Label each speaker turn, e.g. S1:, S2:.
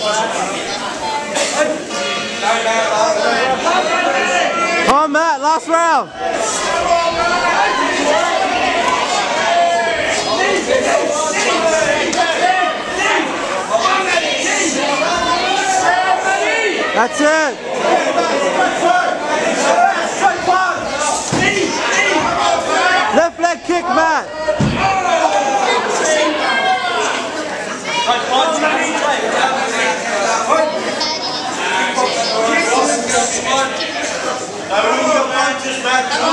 S1: Come on, Matt, last round. That's it. I don't mind just matter.